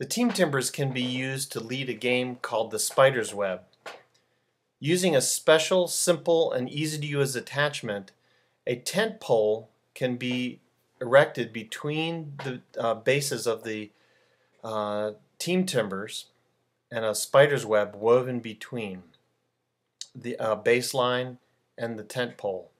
The team timbers can be used to lead a game called the Spider's Web. Using a special, simple, and easy to use attachment, a tent pole can be erected between the uh, bases of the uh, team timbers and a spider's web woven between the uh, baseline and the tent pole.